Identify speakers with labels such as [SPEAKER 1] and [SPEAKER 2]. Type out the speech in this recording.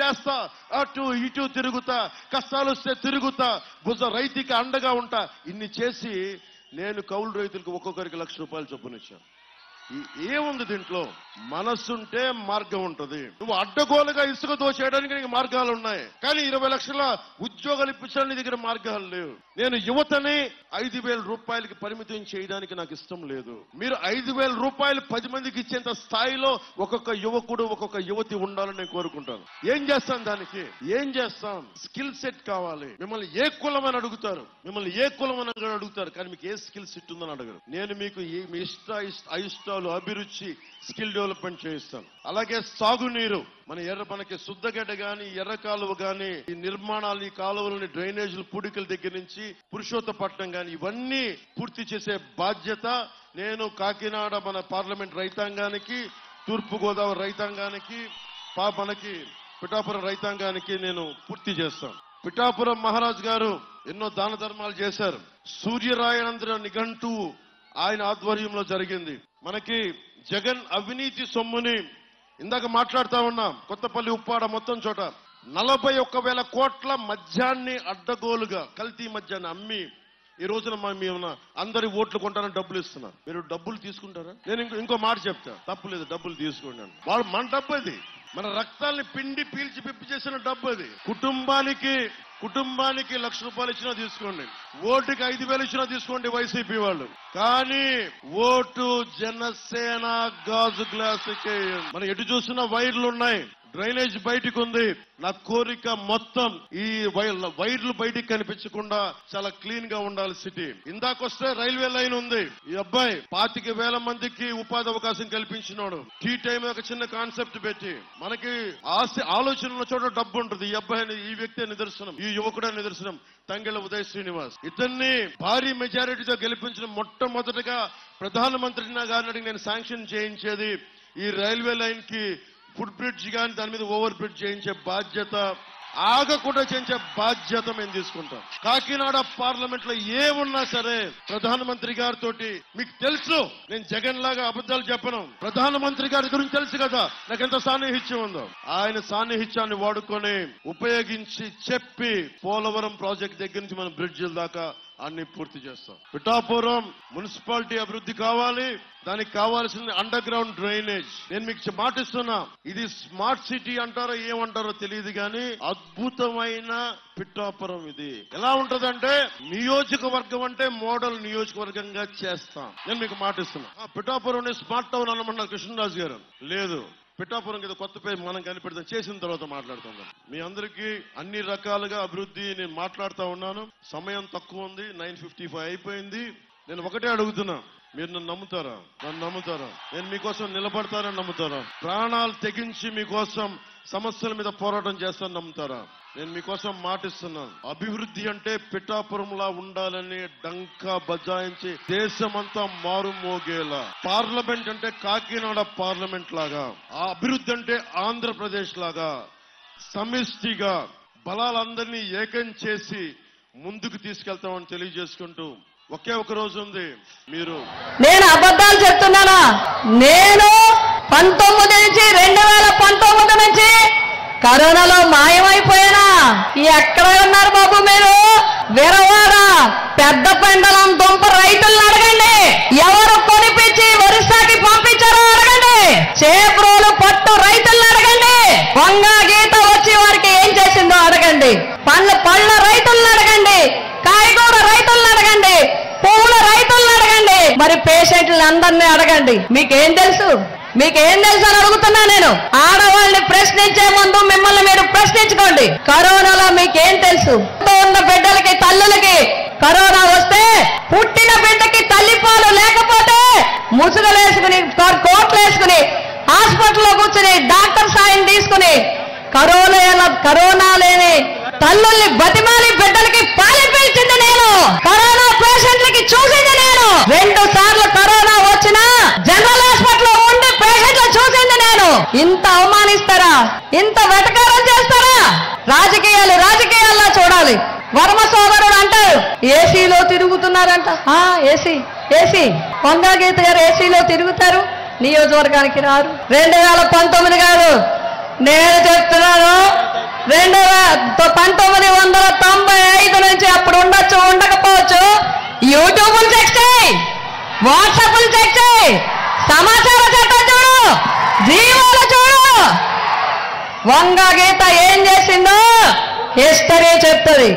[SPEAKER 1] చేస్తా అటు ఇటు తిరుగుతా కష్టాలు వస్తే తిరుగుతా భుజ రైతుకి అండగా ఉంటా. ఇన్ని చేసి నేను కౌలు రైతులకు ఒక్కొక్కరికి లక్ష రూపాయలు చొప్పునిచ్చాను ఏముంది దీంట్లో? మనస్సుంటే మార్గం ఉంటది. నువ్వు అడ్డగోలుగా ఇసుక దోచేయడానికి నీకు మార్గాలు ఉన్నాయి కానీ ఇరవై లక్షల ఉద్యోగాలు ఇప్పించడానికి నీ దగ్గర మార్గాలు లేవు. నేను యువతని ఐదు వేల రూపాయలకి పరిమితం చేయడానికి నాకు ఇష్టం లేదు. మీరు ఐదు వేల రూపాయలు పది మందికి ఇచ్చేంత స్థాయిలో ఒక్కొక్క యువకుడు ఒక్కొక్క యువతి ఉండాలని నేను కోరుకుంటాను. ఏం చేస్తాం దానికి? ఏం చేస్తాం? స్కిల్ సెట్ కావాలి. మిమ్మల్ని ఏ కులం అని అడుగుతారు? మిమ్మల్ని ఏ కులం అని అడుగుతారు? కానీ మీకు ఏ స్కిల్ సెట్ ఉందని అడగరు. నేను మీకు మీ ఇష్ట ఇష్ట అయిష్టాలు అభిరుచి స్కిల్ డెవలప్మెంట్ చేయిస్తాను అలాగే సాగునీరు. మన ఎర్ర మనకి శుద్ధగడ్డ గాని ఎర్ర కాలువ గాని ఈ నిర్మాణాలు ఈ కాలువలని డ్రైనేజీలు పూడికల దగ్గర నుంచి పురుషోత్తపట్నం గాని ఇవన్నీ పూర్తి చేసే బాధ్యత నేను కాకినాడ మన పార్లమెంట్ రైతాంగానికి తూర్పు గోదావరి రైతాంగానికి పా మనకి పిఠాపురం రైతాంగానికి నేను పూర్తి చేస్తాను పిఠాపురం మహారాజ్ గారు ఎన్నో దాన ధర్మాలు చేశారు. సూర్యరాయనంద్ర నిఘంటు ఆయన ఆధ్వర్యంలో జరిగింది. మనకి జగన్ అవినీతి సొమ్ముని ఇందాక మాట్లాడుతా ఉన్నాం. కొత్తపల్లి ఉప్పాడ మొత్తం చోట. నలభై ఒక్క వేల కోట్ల మద్యాన్ని అడ్డగోలుగా కల్తీ మద్యాన్ని అమ్మి ఈ రోజున మేము అందరి ఓట్లు కొంటారని డబ్బులు ఇస్తున్నారు మీరు డబ్బులు తీసుకుంటారా? నేను ఇంకో ఇంకో మాట చెప్తా. తప్పు లేదు డబ్బులు తీసుకుంటాను వాళ్ళు మన డబ్బు అది. మన రక్తాన్ని పిండి పీల్చి పిప్పి చేసిన డబ్బు అది. కుటుంబానికి కుటుంబానికి లక్ష రూపాయలు ఇచ్చినా తీసుకోండి. ఓటుకి ఐదు వేలు ఇచ్చినా తీసుకోండి వైసీపీ వాళ్ళు. కానీ ఓటు జనసేన గాజు గ్లాస్ మనం ఎటు చూసినా వైర్లు ఉన్నాయి. డ్రైనేజ్ బయటికి ఉంది నా కోరిక మొత్తం ఈ వైర్లు బయటికి కనిపించకుండా చాలా క్లీన్గా ఉండాలి సిటీ. ఇందాకొస్తే రైల్వే లైన్ ఉంది. ఈ అబ్బాయి పాతిక వేల మందికి ఉపాధి అవకాశం కల్పించినాడు. టీ టైం ఒక చిన్న కాన్సెప్ట్ పెట్టి. మనకి ఆశ ఆలోచనల చోట డబ్బు ఉంటుంది. ఈ అబ్బాయి ఈ వ్యక్తి నిదర్శనం ఈ యువకుడే నిదర్శనం. తంగెళ్ళ ఉదయ్ శ్రీనివాస్. ఇతన్ని భారీ మెజారిటీతో గెలిపించిన మొట్టమొదటిగా ప్రధానమంత్రి గారిని నేను శాంక్షన్ చేయించేది ఈ రైల్వే లైన్కి ఫుడ్ బ్రిడ్జ్ కానీ దాని మీద ఓవర్ బ్రిడ్జ్ చేయించే బాధ్యత ఆగకుండా చేయించే బాధ్యత మేము తీసుకుంటాం. కాకినాడ పార్లమెంట్లో ఏమున్నా సరే ప్రధానమంత్రి గారితో మీకు తెలుసు నేను జగన్ లాగా అబద్ధాలు చెప్పను. ప్రధానమంత్రి గారి గురించి తెలుసు కదా నాకు ఎంత సాన్నిహిత్యం ఉందో. ఆయన సాన్నిహిత్యాన్ని వాడుకొని ఉపయోగించి చెప్పి పోలవరం ప్రాజెక్ట్ దగ్గర నుంచి మనం బ్రిడ్జిల దాకా అన్ని పూర్తి చేస్తాం. పిఠాపురం మున్సిపాలిటీ అభివృద్ధి కావాలి. దానికి కావాల్సిన అండర్ గ్రౌండ్ డ్రైనేజ్ నేను మీకు చె- మాటిస్తున్నా. ఇది స్మార్ట్ సిటీ అంటారో ఏమంటారో తెలియదు కానీ అద్భుతమైన పిఠాపురం ఇది. ఎలా ఉంటదంటే నియోజకవర్గం అంటే మోడల్ నియోజకవర్గంగా చేస్తాం. నేను మీకు మాటిస్తున్నా. పిఠాపురం స్మార్ట్ టౌన్ అనమన్నారు కృష్ణరాజు గారు. లేదు. పిఠాపురం కింద కొత్త పేరు మనం కనిపెడతాం. చేసిన తర్వాత మాట్లాడుకుందాం. మీ అందరికీ అన్ని రకాలుగా అభివృద్ధి నేను మాట్లాడుతూ ఉన్నాను. సమయం తక్కువ ఉంది నైన్ ఫిఫ్టీ ఫైవ్ అయిపోయింది. నేను ఒకటే అడుగుతున్నా. మీరు నన్ను నమ్ముతారా? నన్ను నమ్ముతారా? నేను మీకోసం నిలబడతానని నమ్ముతారా? ప్రాణాలు తెగించి మీకోసం సమస్యల మీద పోరాటం చేస్తాను నమ్ముతారా? నేను మీకోసం మాటిస్తున్నాను. అభివృద్ధి అంటే పిఠాపురంలా ఉండాలని డంకా బజాయించి దేశమంతా మారుమోగేలా పార్లమెంట్ అంటే కాకినాడ పార్లమెంట్ లాగా. ఆ అభివృద్ధి అంటే ఆంధ్రప్రదేశ్ లాగా. సమిష్టిగా బలాలందరినీ ఏకం చేసి ముందుకు తీసుకెళ్తామని తెలియజేసుకుంటూ ఒకే ఒక రోజు ఉంది. మీరు
[SPEAKER 2] నేను అబద్ధాలు చెప్తున్నానా? నేను పంతొమ్మిది నుంచి రెండు వేల పంతొమ్మిది నుంచి కరోనాలో మాయమైపోయానా? ఎక్కడ ఉన్నారు బాబు మీరు? విరవాడ. పెద్ద పెండలం దుంప రైతులను అడగండి. ఎవరు కొనిపించి ఒరిస్సాకి పంపించారో అడగండి. చేబ్రోలు పట్టు రైతులను అడగండి. వంగ గీత వచ్చి వారికి ఏం చేసిందో అడగండి. పండ్ల పళ్ళ రైతులను అడగండి. కాయగూర రైతులను అడగండి. పువ్వుల రైతులను అడగండి. మరి పేషెంట్లను అందరినీ అడగండి. మీకేం తెలుసు? మీకేం తెలుసు అని అడుగుతున్నా నేను. ఆడవాళ్ళని ప్రశ్నించే ముందు మిమ్మల్ని మీరు ప్రశ్నించుకోండి. కరోనాలో మీకేం తెలుసు? ఉన్న బిడ్డలకి తల్లులకి కరోనా వస్తే పుట్టిన బిడ్డకి తల్లిపాలు లేకపోతే ముసుగలేసుకుని కోట్లు వేసుకుని హాస్పిటల్లో కూర్చుని డాక్టర్ సాయం తీసుకుని కరోనా కరోనా లేని తల్లుల్ని బతిమాలి బిడ్డలకి పాలిపించింది నేను. కరోనా పేషెంట్లకి చూసింది నేను. రెండు సార్లు కరోనా వచ్చినా జనరల్ హాస్పిటల్ ఉండి పేషెంట్లు చూసింది నేను ఇంత అవమానిస్తారా? ఇంత వెటకారం చేస్తారా? రాజకీయాలు రాజకీయాల్లో చూడాలి. వర్మ సోదరుడు అంటారు. ఏసీలో తిరుగుతున్నారంట. ఆ ఏసీ ఏసీ. వంగా గీత గారు ఏసీలో తిరుగుతారు. నియోజకవర్గానికి రారు. రెండు వేల పంతొమ్మిది గారు. నేను చెప్తున్నాను. రెండు వేల పంతొమ్మిది వందల తొంభై ఐదు నుంచి అప్పుడు ఉండొచ్చు ఉండకపోవచ్చు. యూట్యూబ్లు చెక్ చేయి. వాట్సాప్లు చెక్ చేయి. సమాచార చట్టం చూడు. జీవాలు చూడు! వంగ గీత ఏం చేసిందో హిస్టరీ చెప్తుంది.